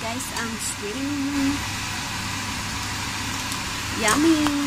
guys, I'm swimming. Yummy.